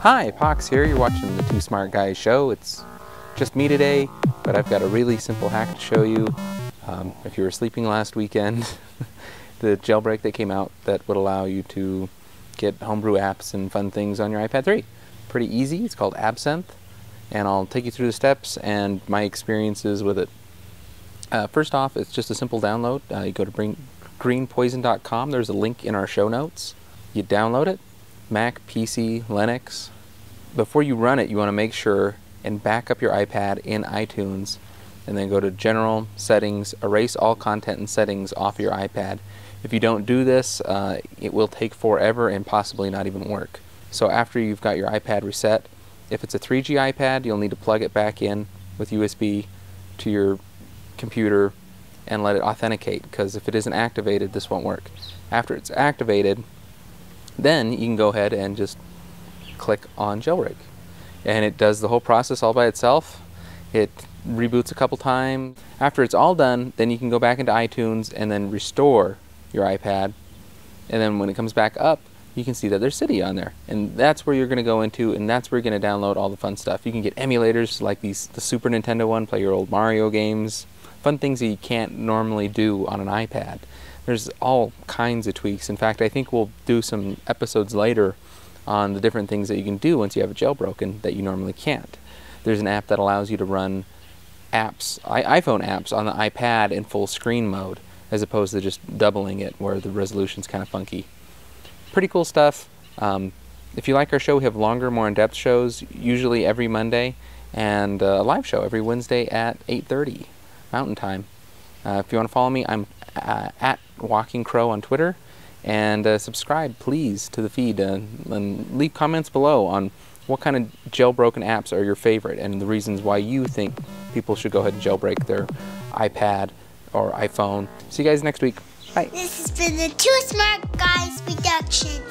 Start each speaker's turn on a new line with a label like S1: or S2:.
S1: Hi, Pox here. You're watching the Too Smart Guys show. It's just me today, but I've got a really simple hack to show you. Um, if you were sleeping last weekend, the jailbreak that came out that would allow you to get homebrew apps and fun things on your iPad 3. Pretty easy. It's called Absinthe, and I'll take you through the steps and my experiences with it. Uh, first off, it's just a simple download. Uh, you go to bring, greenpoison.com. There's a link in our show notes. You download it, Mac, PC, Linux. Before you run it, you want to make sure and back up your iPad in iTunes and then go to General, Settings, erase all content and settings off your iPad. If you don't do this, uh, it will take forever and possibly not even work. So after you've got your iPad reset, if it's a 3G iPad, you'll need to plug it back in with USB to your computer and let it authenticate because if it isn't activated, this won't work. After it's activated, then you can go ahead and just click on jailbreak. And it does the whole process all by itself. It reboots a couple times. After it's all done, then you can go back into iTunes and then restore your iPad. And then when it comes back up, you can see that there's Cydia on there. And that's where you're going to go into, and that's where you're going to download all the fun stuff. You can get emulators like these, the Super Nintendo one, play your old Mario games, fun things that you can't normally do on an iPad. There's all kinds of tweaks. In fact, I think we'll do some episodes later on the different things that you can do once you have it jailbroken that you normally can't. There's an app that allows you to run apps, iPhone apps, on the iPad in full screen mode, as opposed to just doubling it where the resolution's kind of funky. Pretty cool stuff. Um, if you like our show, we have longer, more in-depth shows, usually every Monday, and a live show every Wednesday at 8.30 Mountain Time. Uh, if you want to follow me, I'm uh, at Walking Crow on Twitter, and uh, subscribe, please, to the feed, uh, and leave comments below on what kind of jailbroken apps are your favorite and the reasons why you think people should go ahead and jailbreak their iPad or iPhone. See you guys next week. Bye.
S2: This has been the Too Smart Guys production.